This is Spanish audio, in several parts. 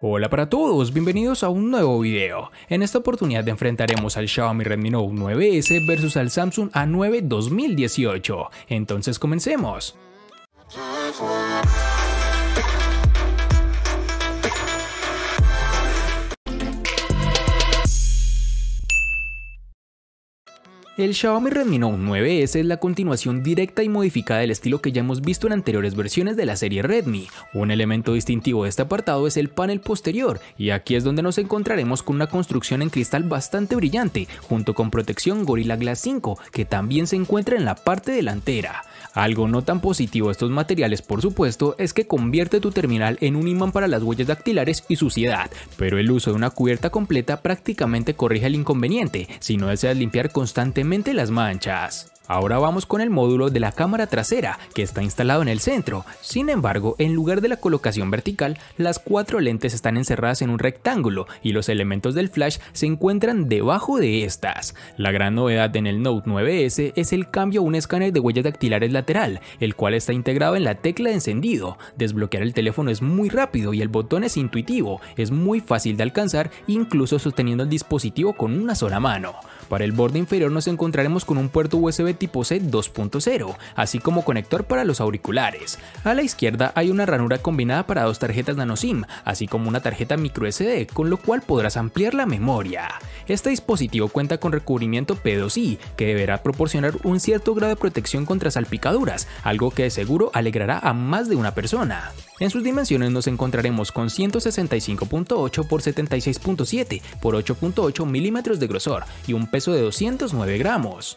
Hola para todos, bienvenidos a un nuevo video. En esta oportunidad enfrentaremos al Xiaomi Redmi Note 9S versus al Samsung A9 2018. Entonces comencemos. El Xiaomi Redmi Note 9S es la continuación directa y modificada del estilo que ya hemos visto en anteriores versiones de la serie Redmi. Un elemento distintivo de este apartado es el panel posterior, y aquí es donde nos encontraremos con una construcción en cristal bastante brillante, junto con protección Gorilla Glass 5, que también se encuentra en la parte delantera. Algo no tan positivo de estos materiales, por supuesto, es que convierte tu terminal en un imán para las huellas dactilares y suciedad, pero el uso de una cubierta completa prácticamente corrige el inconveniente si no deseas limpiar constantemente las manchas. Ahora vamos con el módulo de la cámara trasera, que está instalado en el centro. Sin embargo, en lugar de la colocación vertical, las cuatro lentes están encerradas en un rectángulo y los elementos del flash se encuentran debajo de estas. La gran novedad en el Note 9S es el cambio a un escáner de huellas dactilares lateral, el cual está integrado en la tecla de encendido. Desbloquear el teléfono es muy rápido y el botón es intuitivo, es muy fácil de alcanzar incluso sosteniendo el dispositivo con una sola mano. Para el borde inferior nos encontraremos con un puerto USB tipo C 2.0, así como conector para los auriculares. A la izquierda hay una ranura combinada para dos tarjetas nano SIM, así como una tarjeta micro SD, con lo cual podrás ampliar la memoria. Este dispositivo cuenta con recubrimiento P2i, que deberá proporcionar un cierto grado de protección contra salpicaduras, algo que de seguro alegrará a más de una persona. En sus dimensiones nos encontraremos con 165.8 x 76.7 x 8.8 milímetros de grosor y un peso de 209 gramos.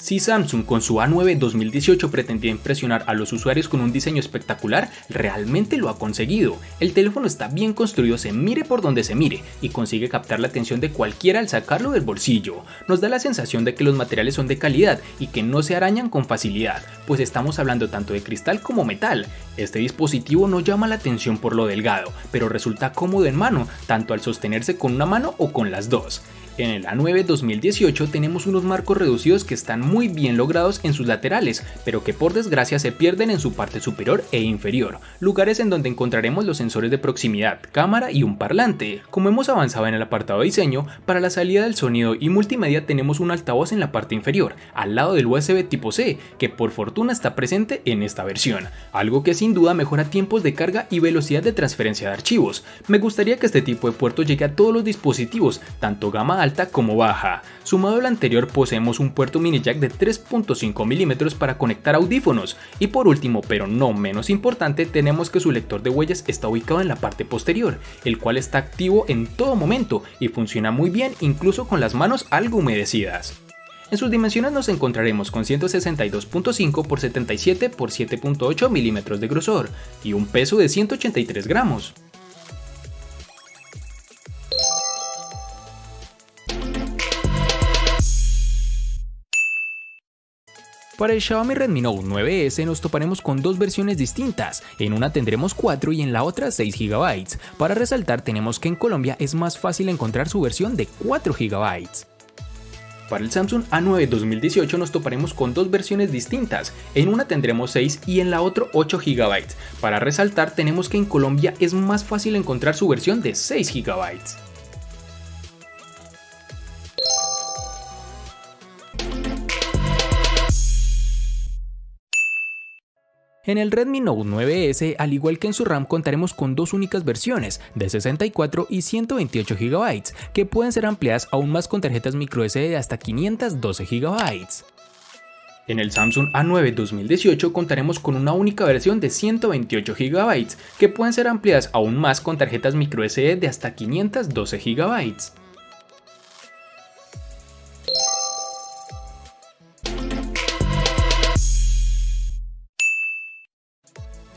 Si Samsung con su A9 2018 pretendía impresionar a los usuarios con un diseño espectacular, realmente lo ha conseguido. El teléfono está bien construido, se mire por donde se mire, y consigue captar la atención de cualquiera al sacarlo del bolsillo. Nos da la sensación de que los materiales son de calidad y que no se arañan con facilidad, pues estamos hablando tanto de cristal como metal. Este dispositivo no llama la atención por lo delgado, pero resulta cómodo en mano, tanto al sostenerse con una mano o con las dos. En el A9 2018 tenemos unos marcos reducidos que están muy bien logrados en sus laterales, pero que por desgracia se pierden en su parte superior e inferior, lugares en donde encontraremos los sensores de proximidad, cámara y un parlante. Como hemos avanzado en el apartado de diseño, para la salida del sonido y multimedia tenemos un altavoz en la parte inferior, al lado del USB tipo C, que por fortuna está presente en esta versión, algo que sin duda mejora tiempos de carga y velocidad de transferencia de archivos. Me gustaría que este tipo de puerto llegue a todos los dispositivos, tanto gama alta como baja. Sumado al anterior poseemos un puerto mini jack de 3.5 mm para conectar audífonos y por último pero no menos importante tenemos que su lector de huellas está ubicado en la parte posterior, el cual está activo en todo momento y funciona muy bien incluso con las manos algo humedecidas. En sus dimensiones nos encontraremos con 162.5 x 77 x 7.8 mm de grosor y un peso de 183 gramos. Para el Xiaomi Redmi Note 9S nos toparemos con dos versiones distintas, en una tendremos 4 y en la otra 6 GB. Para resaltar tenemos que en Colombia es más fácil encontrar su versión de 4 GB. Para el Samsung A9 2018 nos toparemos con dos versiones distintas, en una tendremos 6 y en la otra 8 GB. Para resaltar tenemos que en Colombia es más fácil encontrar su versión de 6 GB. En el Redmi Note 9S, al igual que en su RAM, contaremos con dos únicas versiones, de 64 y 128 GB, que pueden ser ampliadas aún más con tarjetas microSD de hasta 512 GB. En el Samsung A9 2018 contaremos con una única versión de 128 GB, que pueden ser ampliadas aún más con tarjetas microSD de hasta 512 GB.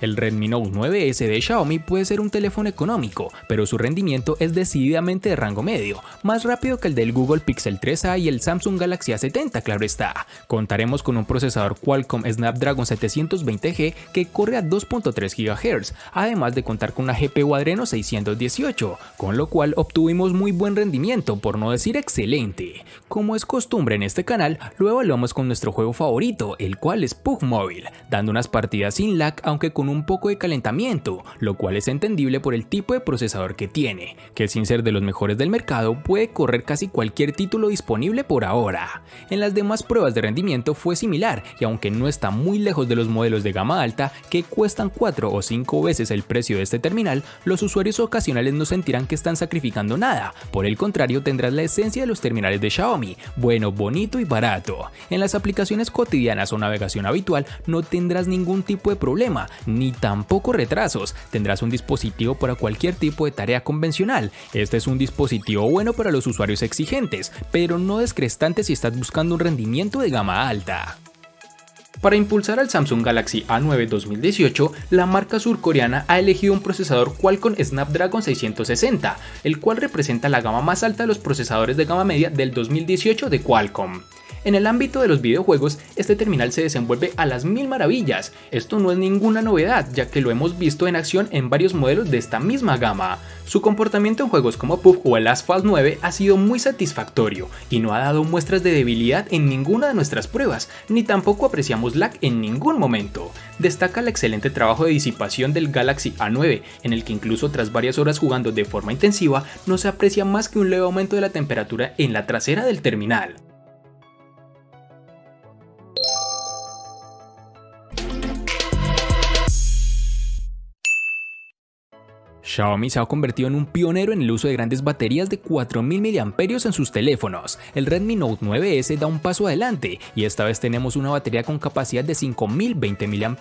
El Redmi Note 9S de Xiaomi puede ser un teléfono económico, pero su rendimiento es decididamente de rango medio, más rápido que el del Google Pixel 3a y el Samsung Galaxy A70, claro está. Contaremos con un procesador Qualcomm Snapdragon 720G que corre a 2.3 GHz, además de contar con una GPU Adreno 618, con lo cual obtuvimos muy buen rendimiento, por no decir excelente. Como es costumbre en este canal, lo evaluamos con nuestro juego favorito, el cual es Pug Mobile, dando unas partidas sin lag aunque con un un poco de calentamiento, lo cual es entendible por el tipo de procesador que tiene, que sin ser de los mejores del mercado puede correr casi cualquier título disponible por ahora. En las demás pruebas de rendimiento fue similar y aunque no está muy lejos de los modelos de gama alta que cuestan 4 o 5 veces el precio de este terminal, los usuarios ocasionales no sentirán que están sacrificando nada, por el contrario tendrás la esencia de los terminales de Xiaomi, bueno, bonito y barato. En las aplicaciones cotidianas o navegación habitual no tendrás ningún tipo de problema, ni tampoco retrasos, tendrás un dispositivo para cualquier tipo de tarea convencional. Este es un dispositivo bueno para los usuarios exigentes, pero no descrestante si estás buscando un rendimiento de gama alta. Para impulsar al Samsung Galaxy A9 2018, la marca surcoreana ha elegido un procesador Qualcomm Snapdragon 660, el cual representa la gama más alta de los procesadores de gama media del 2018 de Qualcomm. En el ámbito de los videojuegos, este terminal se desenvuelve a las mil maravillas. Esto no es ninguna novedad, ya que lo hemos visto en acción en varios modelos de esta misma gama. Su comportamiento en juegos como PUBG o el Asphalt 9 ha sido muy satisfactorio y no ha dado muestras de debilidad en ninguna de nuestras pruebas, ni tampoco apreciamos lag en ningún momento. Destaca el excelente trabajo de disipación del Galaxy A9, en el que incluso tras varias horas jugando de forma intensiva, no se aprecia más que un leve aumento de la temperatura en la trasera del terminal. Xiaomi se ha convertido en un pionero en el uso de grandes baterías de 4000 mAh en sus teléfonos. El Redmi Note 9S da un paso adelante y esta vez tenemos una batería con capacidad de 5020 mAh,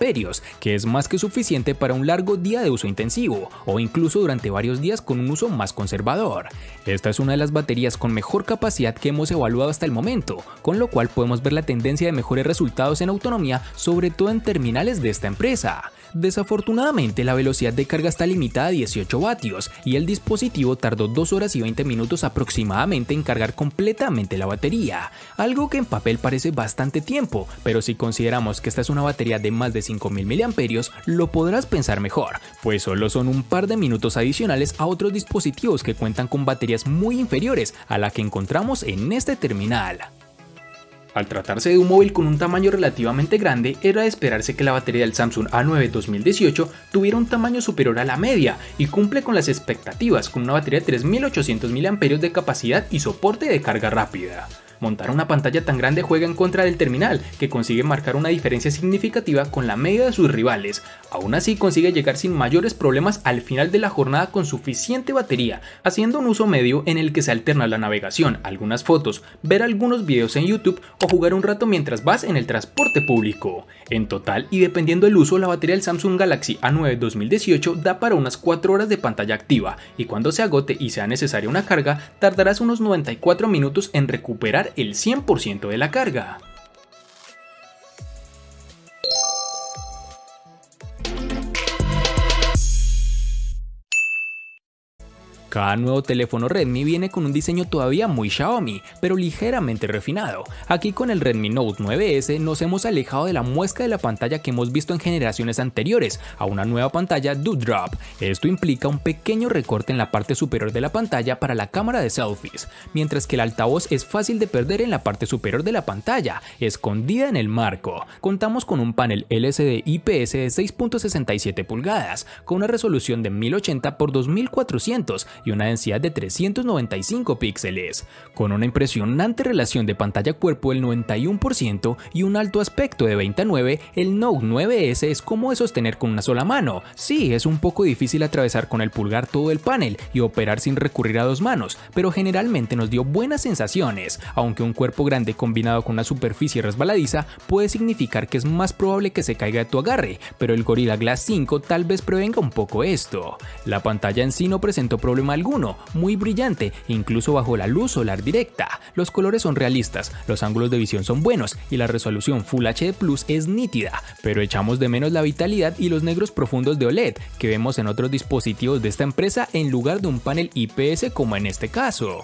que es más que suficiente para un largo día de uso intensivo o incluso durante varios días con un uso más conservador. Esta es una de las baterías con mejor capacidad que hemos evaluado hasta el momento, con lo cual podemos ver la tendencia de mejores resultados en autonomía, sobre todo en terminales de esta empresa. Desafortunadamente la velocidad de carga está limitada a 18 vatios y el dispositivo tardó 2 horas y 20 minutos aproximadamente en cargar completamente la batería, algo que en papel parece bastante tiempo, pero si consideramos que esta es una batería de más de 5000 mAh, lo podrás pensar mejor, pues solo son un par de minutos adicionales a otros dispositivos que cuentan con baterías muy inferiores a la que encontramos en este terminal. Al tratarse de un móvil con un tamaño relativamente grande, era de esperarse que la batería del Samsung A9 2018 tuviera un tamaño superior a la media y cumple con las expectativas con una batería de 3800 mAh de capacidad y soporte de carga rápida. Montar una pantalla tan grande juega en contra del terminal, que consigue marcar una diferencia significativa con la media de sus rivales. Aún así consigue llegar sin mayores problemas al final de la jornada con suficiente batería, haciendo un uso medio en el que se alterna la navegación, algunas fotos, ver algunos videos en YouTube o jugar un rato mientras vas en el transporte público. En total y dependiendo del uso, la batería del Samsung Galaxy A9 2018 da para unas 4 horas de pantalla activa y cuando se agote y sea necesaria una carga, tardarás unos 94 minutos en recuperar el 100% de la carga. Cada nuevo teléfono Redmi viene con un diseño todavía muy Xiaomi, pero ligeramente refinado. Aquí con el Redmi Note 9S nos hemos alejado de la muesca de la pantalla que hemos visto en generaciones anteriores a una nueva pantalla Drop. Esto implica un pequeño recorte en la parte superior de la pantalla para la cámara de selfies, mientras que el altavoz es fácil de perder en la parte superior de la pantalla, escondida en el marco. Contamos con un panel LCD IPS de 6.67 pulgadas, con una resolución de 1080 x 2400 y una densidad de 395 píxeles, con una impresionante relación de pantalla-cuerpo del 91% y un alto aspecto de 29, el Note 9S es como de sostener con una sola mano. Sí, es un poco difícil atravesar con el pulgar todo el panel y operar sin recurrir a dos manos, pero generalmente nos dio buenas sensaciones, aunque un cuerpo grande combinado con una superficie resbaladiza puede significar que es más probable que se caiga de tu agarre, pero el Gorilla Glass 5 tal vez prevenga un poco esto. La pantalla en sí no presentó problemas alguno, muy brillante, incluso bajo la luz solar directa. Los colores son realistas, los ángulos de visión son buenos y la resolución Full HD Plus es nítida, pero echamos de menos la vitalidad y los negros profundos de OLED que vemos en otros dispositivos de esta empresa en lugar de un panel IPS como en este caso.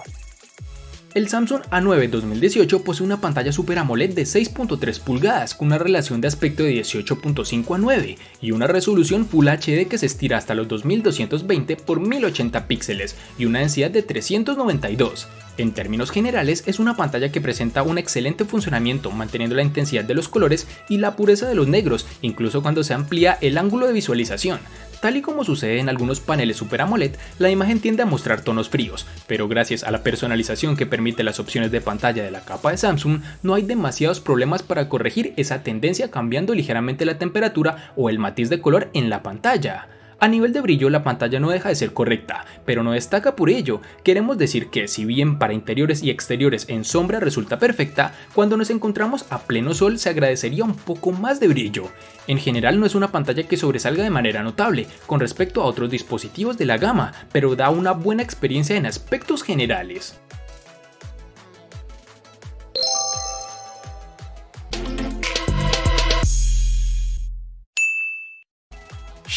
El Samsung A9 2018 posee una pantalla Super AMOLED de 6.3 pulgadas con una relación de aspecto de 18.5 a 9 y una resolución Full HD que se estira hasta los 2220 x 1080 píxeles y una densidad de 392. En términos generales, es una pantalla que presenta un excelente funcionamiento manteniendo la intensidad de los colores y la pureza de los negros, incluso cuando se amplía el ángulo de visualización. Tal y como sucede en algunos paneles Super AMOLED, la imagen tiende a mostrar tonos fríos, pero gracias a la personalización que permite las opciones de pantalla de la capa de Samsung, no hay demasiados problemas para corregir esa tendencia cambiando ligeramente la temperatura o el matiz de color en la pantalla. A nivel de brillo la pantalla no deja de ser correcta, pero no destaca por ello. Queremos decir que si bien para interiores y exteriores en sombra resulta perfecta, cuando nos encontramos a pleno sol se agradecería un poco más de brillo. En general no es una pantalla que sobresalga de manera notable con respecto a otros dispositivos de la gama, pero da una buena experiencia en aspectos generales.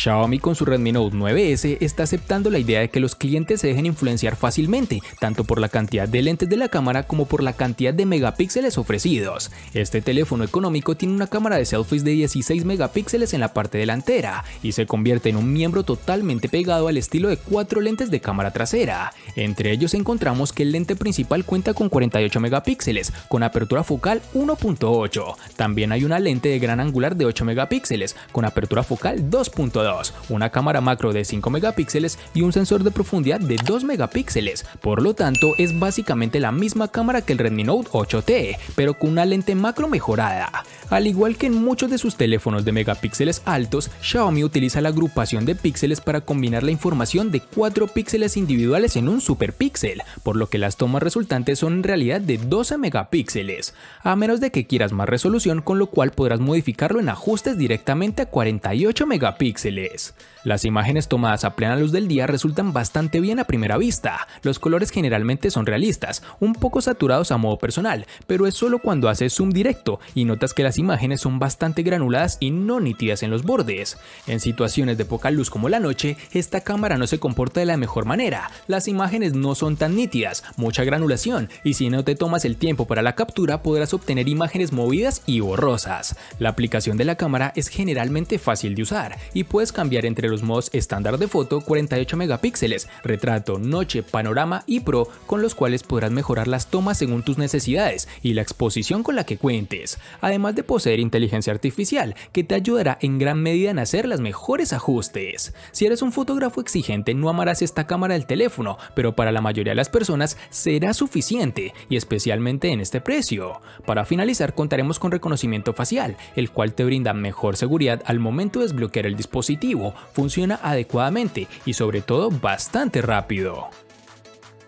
Xiaomi con su Redmi Note 9S está aceptando la idea de que los clientes se dejen influenciar fácilmente, tanto por la cantidad de lentes de la cámara como por la cantidad de megapíxeles ofrecidos. Este teléfono económico tiene una cámara de selfies de 16 megapíxeles en la parte delantera y se convierte en un miembro totalmente pegado al estilo de cuatro lentes de cámara trasera. Entre ellos encontramos que el lente principal cuenta con 48 megapíxeles, con apertura focal 1.8. También hay una lente de gran angular de 8 megapíxeles, con apertura focal 2.2 una cámara macro de 5 megapíxeles y un sensor de profundidad de 2 megapíxeles. Por lo tanto, es básicamente la misma cámara que el Redmi Note 8T, pero con una lente macro mejorada. Al igual que en muchos de sus teléfonos de megapíxeles altos, Xiaomi utiliza la agrupación de píxeles para combinar la información de 4 píxeles individuales en un superpíxel, por lo que las tomas resultantes son en realidad de 12 megapíxeles, a menos de que quieras más resolución, con lo cual podrás modificarlo en ajustes directamente a 48 megapíxeles. Las imágenes tomadas a plena luz del día resultan bastante bien a primera vista. Los colores generalmente son realistas, un poco saturados a modo personal, pero es solo cuando haces zoom directo y notas que las imágenes son bastante granuladas y no nítidas en los bordes. En situaciones de poca luz como la noche, esta cámara no se comporta de la mejor manera. Las imágenes no son tan nítidas, mucha granulación, y si no te tomas el tiempo para la captura podrás obtener imágenes movidas y borrosas. La aplicación de la cámara es generalmente fácil de usar y puedes cambiar entre los modos estándar de foto 48 megapíxeles, retrato, noche, panorama y pro, con los cuales podrás mejorar las tomas según tus necesidades y la exposición con la que cuentes, además de poseer inteligencia artificial que te ayudará en gran medida en hacer los mejores ajustes. Si eres un fotógrafo exigente no amarás esta cámara del teléfono, pero para la mayoría de las personas será suficiente y especialmente en este precio. Para finalizar contaremos con reconocimiento facial, el cual te brinda mejor seguridad al momento de desbloquear el dispositivo funciona adecuadamente y sobre todo bastante rápido.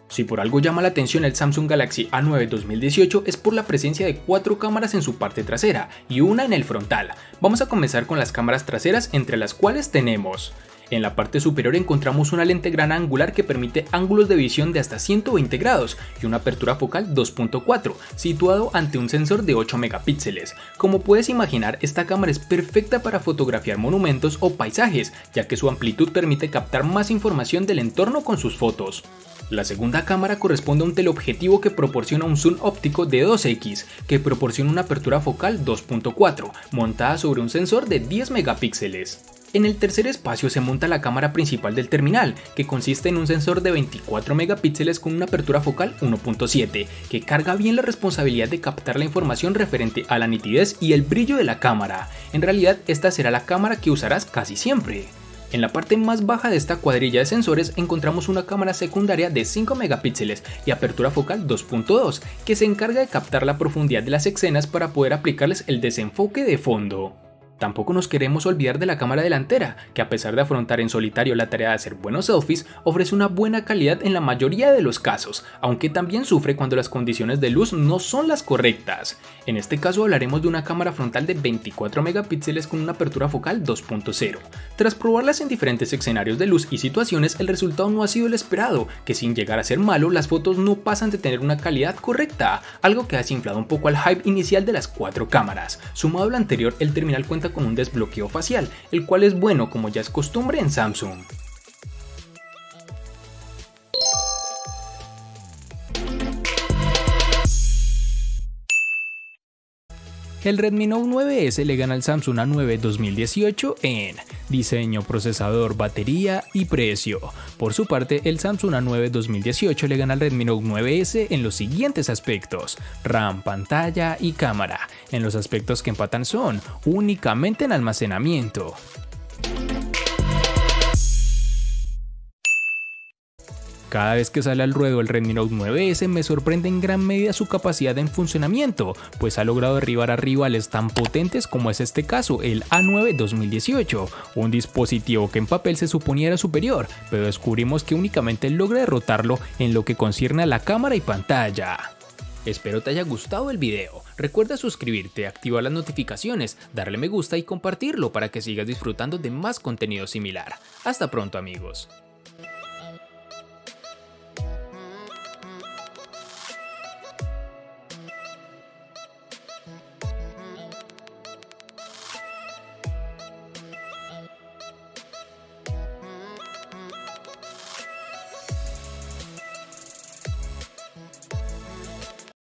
Si por algo llama la atención el Samsung Galaxy A9 2018 es por la presencia de cuatro cámaras en su parte trasera y una en el frontal. Vamos a comenzar con las cámaras traseras entre las cuales tenemos en la parte superior encontramos una lente gran angular que permite ángulos de visión de hasta 120 grados y una apertura focal 2.4, situado ante un sensor de 8 megapíxeles. Como puedes imaginar, esta cámara es perfecta para fotografiar monumentos o paisajes, ya que su amplitud permite captar más información del entorno con sus fotos. La segunda cámara corresponde a un teleobjetivo que proporciona un zoom óptico de 2x, que proporciona una apertura focal 2.4, montada sobre un sensor de 10 megapíxeles. En el tercer espacio se monta la cámara principal del terminal, que consiste en un sensor de 24 megapíxeles con una apertura focal 1.7, que carga bien la responsabilidad de captar la información referente a la nitidez y el brillo de la cámara. En realidad, esta será la cámara que usarás casi siempre. En la parte más baja de esta cuadrilla de sensores encontramos una cámara secundaria de 5 megapíxeles y apertura focal 2.2 que se encarga de captar la profundidad de las escenas para poder aplicarles el desenfoque de fondo. Tampoco nos queremos olvidar de la cámara delantera, que a pesar de afrontar en solitario la tarea de hacer buenos selfies, ofrece una buena calidad en la mayoría de los casos, aunque también sufre cuando las condiciones de luz no son las correctas. En este caso hablaremos de una cámara frontal de 24 megapíxeles con una apertura focal 2.0. Tras probarlas en diferentes escenarios de luz y situaciones, el resultado no ha sido el esperado, que sin llegar a ser malo, las fotos no pasan de tener una calidad correcta, algo que ha desinflado un poco al hype inicial de las cuatro cámaras. Sumado a lo anterior, el terminal con un desbloqueo facial, el cual es bueno como ya es costumbre en Samsung. El Redmi Note 9S le gana al Samsung A9 2018 en diseño, procesador, batería y precio. Por su parte, el Samsung A9 2018 le gana al Redmi Note 9S en los siguientes aspectos, RAM, pantalla y cámara. En los aspectos que empatan son únicamente en almacenamiento. Cada vez que sale al ruedo el Redmi Note 9S me sorprende en gran medida su capacidad en funcionamiento, pues ha logrado derribar a rivales tan potentes como es este caso, el A9 2018, un dispositivo que en papel se suponía era superior, pero descubrimos que únicamente logra derrotarlo en lo que concierne a la cámara y pantalla. Espero te haya gustado el video. Recuerda suscribirte, activar las notificaciones, darle me gusta y compartirlo para que sigas disfrutando de más contenido similar. Hasta pronto amigos.